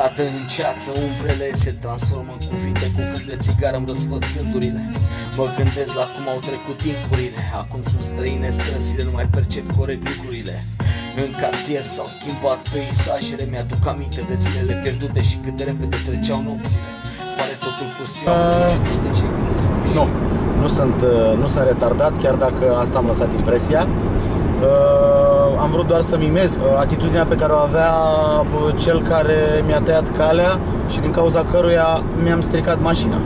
Dată în ceață, umbrele se transformă în cuvinte Cu fum de țigară îmi răsfăț gândurile. Mă gândesc la cum au trecut timpurile. Acum sunt străine străzile, nu mai percep corect lucrurile. În cartier s-au schimbat peisajele Mi-aduc aminte de zilele pierdute Și cât de repede treceau nopțile. Pare totul pustiu, am de ce cunosc Nu, nu sunt, uh, nu sunt retardat, chiar dacă asta am lăsat impresia. Uh, am vrut doar să mimez uh, atitudinea pe care o avea uh, cel care mi-a tăiat calea și din cauza căruia mi-am stricat mașina. Uh,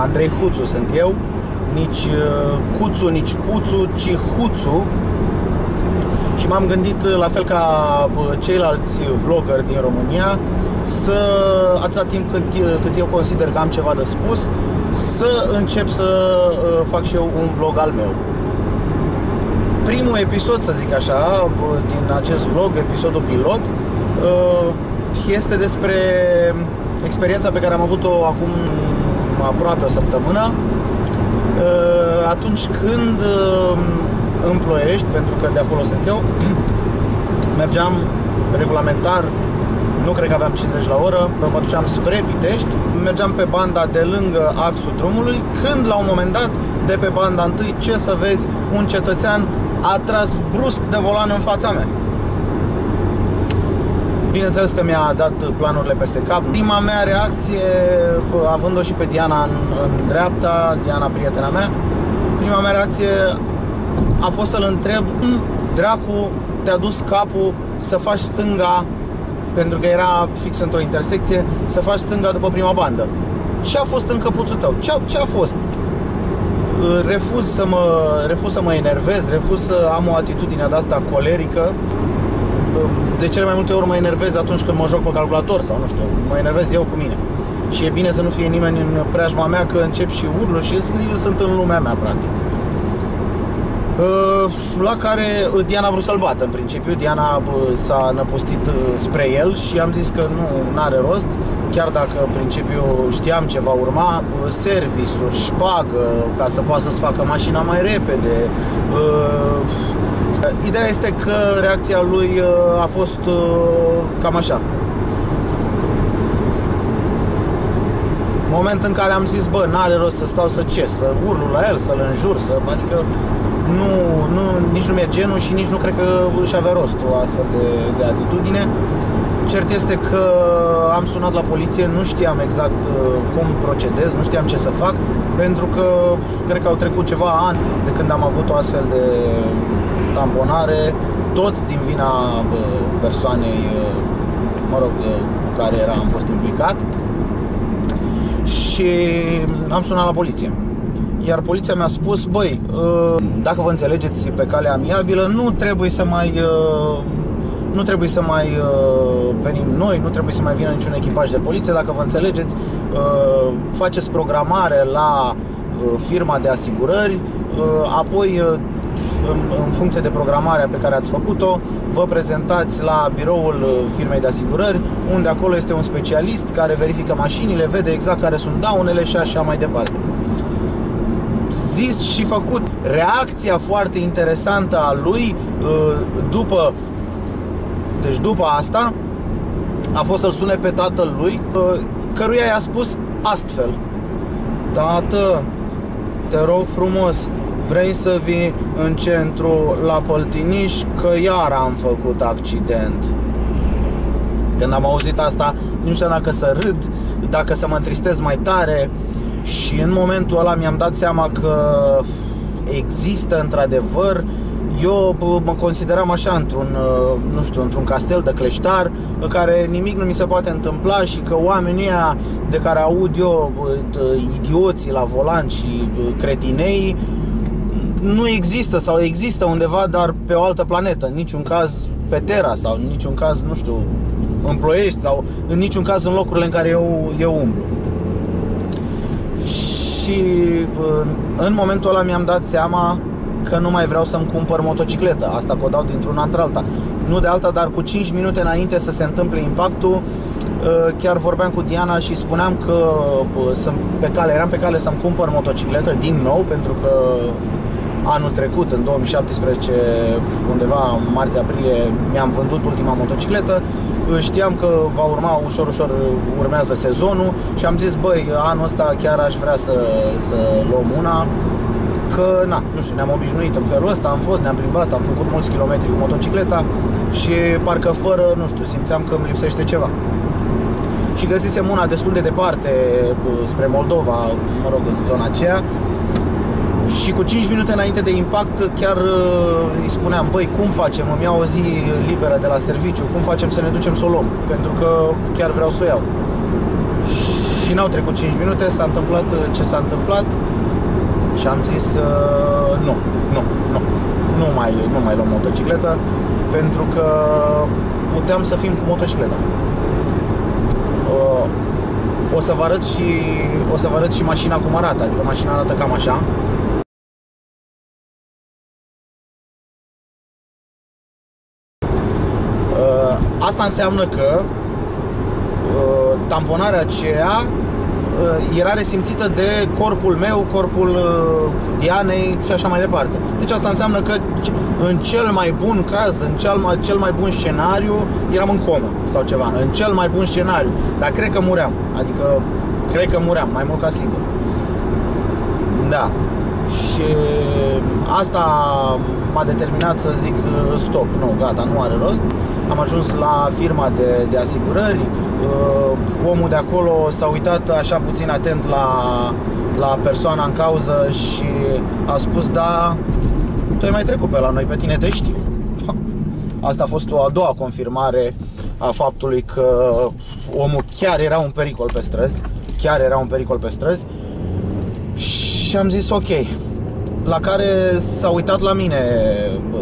Andrei Huțu sunt eu, nici uh, Cuțu, nici Puțu, ci Huțu. Și m-am gândit, uh, la fel ca uh, ceilalți vloggeri din România, să, atâta timp cât, cât eu consider că am ceva de spus, să încep să uh, fac și eu un vlog al meu primul episod, să zic așa, din acest vlog, episodul pilot, uh, este despre experiența pe care am avut-o acum aproape o săptămână, uh, atunci când uh, în Ploiești, pentru că de acolo sunt eu, mergeam regulamentar nu cred că aveam 50 la oră, mă duceam spre Pitești, mergeam pe banda de lângă axul drumului, când la un moment dat, de pe banda întâi, ce să vezi, un cetățean a tras brusc de volan în fața mea. Bineînțeles că mi-a dat planurile peste cap. Prima mea reacție, având-o și pe Diana în, în dreapta, Diana prietena mea, prima mea reacție a fost să-l întreb dracu te-a dus capul să faci stânga pentru că era fix într-o intersecție, să faci stânga după prima bandă. Ce a fost în căpuțul tău? Ce a, ce a fost? Refuz să mă, refuz să mă enervez, refuz să am o atitudine de asta colerică. De cele mai multe ori mă enervez atunci când mă joc pe calculator sau nu știu, mă enervez eu cu mine. Și e bine să nu fie nimeni în preajma mea că încep și urlu și eu sunt în lumea mea, practic. La care Diana a vrut să-l bată în principiu Diana s-a năpustit spre el și am zis că nu are rost chiar dacă în principiu știam ce va urma, servisuri, șpagă, ca să poată să-ți facă mașina mai repede. Uh, ideea este că reacția lui uh, a fost uh, cam așa. Moment în care am zis, bă, n-are rost să stau să ce, să urlu la el, să-l înjur, să, adică nu, nu, nici nu mi-e genul și nici nu cred că își avea rost o astfel de, de atitudine. Cert este că am sunat la poliție, nu știam exact uh, cum procedez, nu știam ce să fac, pentru că cred că au trecut ceva ani de când am avut o astfel de tamponare, tot din vina persoanei, uh, mă rog, uh, cu care era, am fost implicat și am sunat la poliție. Iar poliția mi-a spus, băi, dacă vă înțelegeți pe calea amiabilă, nu trebuie să mai nu trebuie să mai uh, venim noi, nu trebuie să mai vină niciun echipaj de poliție. Dacă vă înțelegeți, uh, faceți programare la uh, firma de asigurări, uh, apoi uh, în, în funcție de programarea pe care ați făcut-o, vă prezentați la biroul uh, firmei de asigurări, unde acolo este un specialist care verifică mașinile, vede exact care sunt daunele și așa mai departe. Zis și făcut. Reacția foarte interesantă a lui uh, după deci după asta a fost să-l sune pe tatăl lui, căruia i-a spus astfel. Tată, te rog frumos, vrei să vii în centru la Păltiniș că iar am făcut accident. Când am auzit asta, nu știu dacă să râd, dacă să mă întristez mai tare și în momentul ăla mi-am dat seama că există într-adevăr eu mă consideram așa într-un, uh, nu știu, într-un castel de cleștar în care nimic nu mi se poate întâmpla și că oamenii de care aud eu, idioții la volan și cretinei, nu există sau există undeva, dar pe o altă planetă, în niciun caz pe Terra sau în niciun caz, nu știu, în Ploiești sau în niciun caz în locurile în care eu, eu umblu. Și în momentul ăla mi-am dat seama că nu mai vreau să-mi cumpăr motocicletă. Asta că o dau dintr-una într-alta. Nu de alta, dar cu 5 minute înainte să se întâmple impactul, uh, chiar vorbeam cu Diana și spuneam că uh, sunt pe cale, eram pe cale să-mi cumpăr motocicletă din nou, pentru că anul trecut, în 2017, undeva în martie-aprilie, mi-am vândut ultima motocicletă. Știam că va urma ușor, ușor urmează sezonul și am zis, băi, anul ăsta chiar aș vrea să, să luăm una. Că, na, nu știu, ne-am obișnuit în felul ăsta, am fost, ne-am plimbat, am făcut mulți kilometri cu motocicleta și parcă fără, nu știu, simțeam că îmi lipsește ceva. Și găsisem una destul de departe, spre Moldova, mă rog, în zona aceea, și cu 5 minute înainte de impact chiar uh, îi spuneam, băi, cum facem? Îmi iau o zi liberă de la serviciu, cum facem să ne ducem să o luăm? Pentru că chiar vreau să o iau. Și n-au trecut 5 minute, s-a întâmplat uh, ce s-a întâmplat și am zis uh, nu, nu, nu, nu mai, nu mai luăm motocicletă pentru că puteam să fim cu motocicleta. Uh, o să vă arăt și o să vă arăt și mașina cum arată, adică mașina arată cam așa. Asta înseamnă că uh, tamponarea aceea Uh, era resimțită de corpul meu, corpul uh, Dianei și așa mai departe. Deci asta înseamnă că în cel mai bun caz, în cel mai, cel mai bun scenariu, eram în comă sau ceva. În cel mai bun scenariu. Dar cred că muream. Adică, cred că muream, mai mult ca sigur. Da. Și asta m-a determinat să zic uh, stop, nu, gata, nu are rost. Am ajuns la firma de, de asigurări, uh, omul de acolo s-a uitat așa puțin atent la, la persoana în cauză și a spus, da, tu ai mai trecut pe la noi, pe tine te știu. Asta a fost o a doua confirmare a faptului că omul chiar era un pericol pe străzi, chiar era un pericol pe străzi și am zis ok, la care s-a uitat la mine,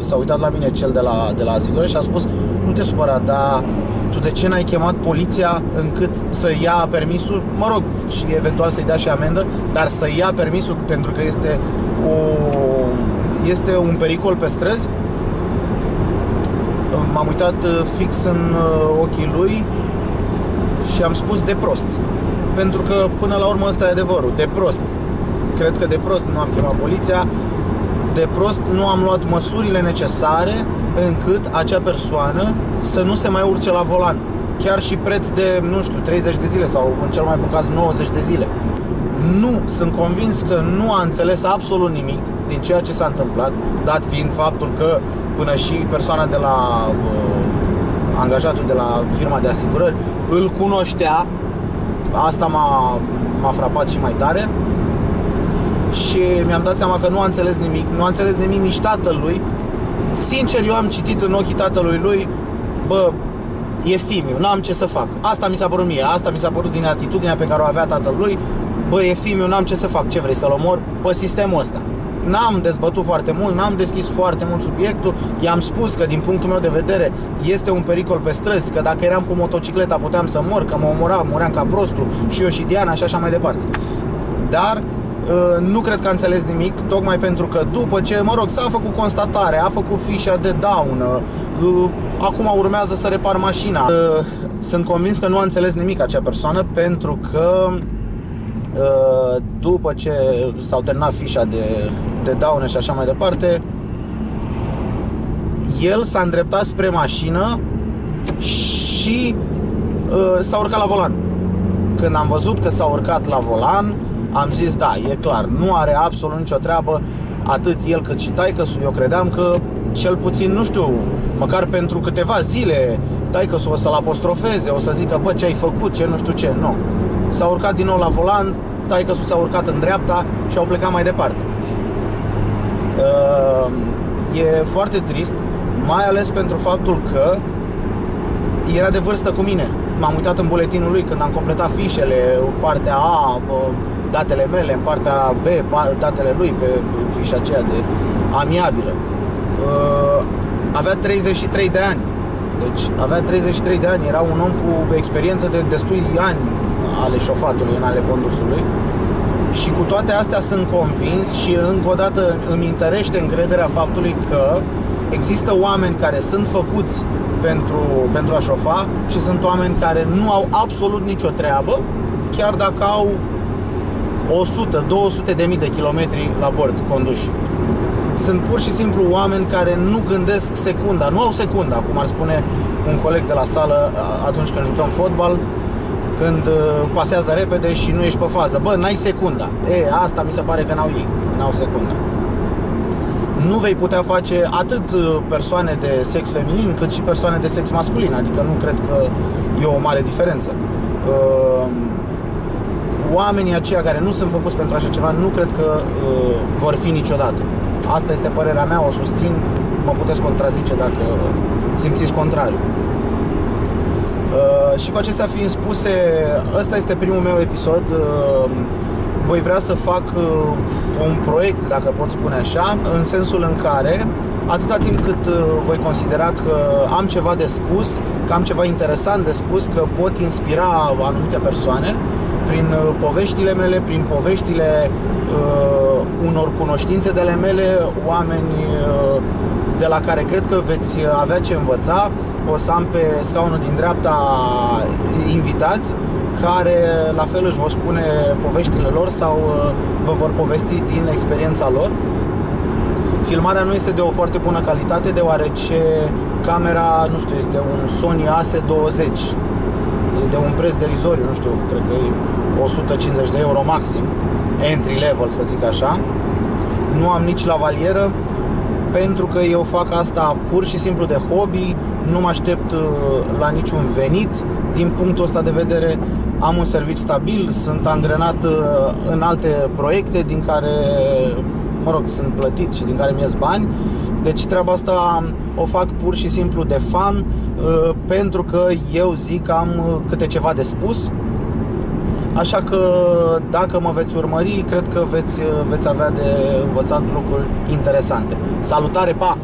s-a uitat la mine cel de la, de la asigurări și a spus nu te supăra, dar tu de ce n-ai chemat poliția încât să ia permisul, mă rog, și eventual să-i dea și amendă, dar să ia permisul pentru că este, o, este un pericol pe străzi? M-am uitat uh, fix în uh, ochii lui și am spus de prost. Pentru că până la urmă ăsta e adevărul, de prost cred că de prost nu am chemat poliția, de prost nu am luat măsurile necesare încât acea persoană să nu se mai urce la volan. Chiar și preț de, nu știu, 30 de zile sau în cel mai bun caz 90 de zile. Nu, sunt convins că nu a înțeles absolut nimic din ceea ce s-a întâmplat, dat fiind faptul că până și persoana de la uh, angajatul de la firma de asigurări îl cunoștea, asta m-a, m-a frapat și mai tare și mi-am dat seama că nu a înțeles nimic, nu a înțeles nimic nici tatălui. Sincer, eu am citit în ochii tatălui lui, bă, e fimiu, n-am ce să fac. Asta mi s-a părut mie, asta mi s-a părut din atitudinea pe care o avea tatălui. Bă, e fimiu, n-am ce să fac, ce vrei, să-l omor pe sistemul ăsta. N-am dezbătut foarte mult, n-am deschis foarte mult subiectul I-am spus că din punctul meu de vedere Este un pericol pe străzi Că dacă eram cu motocicleta puteam să mor Că mă omora, muream ca prostul Și eu și Diana și așa mai departe Dar Uh, nu cred că a înțeles nimic, tocmai pentru că după ce, mă rog, s-a făcut constatare, a făcut fișa de daună, uh, acum urmează să repar mașina. Uh, sunt convins că nu a înțeles nimic acea persoană pentru că după ce s-au terminat fișa de, de daună și așa mai departe, el s-a îndreptat spre mașină și s-a urcat la volan. Când am văzut că s-a urcat la volan, am zis da, e clar, nu are absolut nicio treabă atât el cât și taică Eu credeam că cel puțin, nu știu, măcar pentru câteva zile taică o să-l apostrofeze, o să zică, bă, ce ai făcut, ce nu știu ce, nu. S-a urcat din nou la volan, taică s-a urcat în dreapta și au plecat mai departe. Uh, e foarte trist, mai ales pentru faptul că era de vârstă cu mine. M-am uitat în buletinul lui când am completat fișele, partea A, datele mele, în partea B, datele lui pe fișa aceea de amiabilă. Uh, avea 33 de ani. Deci avea 33 de ani, era un om cu experiență de destui ani ale șofatului, în ale condusului. Și cu toate astea sunt convins și încă o dată îmi întărește încrederea faptului că există oameni care sunt făcuți pentru, pentru a șofa și sunt oameni care nu au absolut nicio treabă, chiar dacă au 100-200 de mii de kilometri la bord conduși. Sunt pur și simplu oameni care nu gândesc secunda, nu au secunda, cum ar spune un coleg de la sală atunci când jucăm fotbal, când pasează repede și nu ești pe fază. Bă, n-ai secunda. E, asta mi se pare că n-au ei, n-au secunda. Nu vei putea face atât persoane de sex feminin cât și persoane de sex masculin, adică nu cred că e o mare diferență. Oamenii aceia care nu sunt făcuți pentru așa ceva nu cred că vor fi niciodată. Asta este părerea mea, o susțin, mă puteți contrazice dacă simțiți contrariu. Uh, și cu acestea fiind spuse, ăsta este primul meu episod. Uh, voi vrea să fac uh, un proiect, dacă pot spune așa, în sensul în care atâta timp cât uh, voi considera că am ceva de spus, că am ceva interesant de spus, că pot inspira anumite persoane prin uh, poveștile mele, prin poveștile uh, unor cunoștințe de ale mele, oameni uh, de la care cred că veți avea ce învăța. O să am pe scaunul din dreapta invitați care la fel își vor spune poveștile lor sau uh, vă vor povesti din experiența lor. Filmarea nu este de o foarte bună calitate deoarece camera, nu știu, este un Sony A720 e de un preț derizoriu, nu știu, cred că e 150 de euro maxim, entry level să zic așa. Nu am nici lavalieră, pentru că eu fac asta pur și simplu de hobby, nu mă aștept uh, la niciun venit. Din punctul ăsta de vedere am un serviciu stabil, sunt angrenat uh, în alte proiecte din care, mă rog, sunt plătit și din care mi-ies bani. Deci treaba asta o fac pur și simplu de fan uh, pentru că eu zic că am câte ceva de spus Așa că dacă mă veți urmări, cred că veți, veți avea de învățat lucruri interesante. Salutare, pa!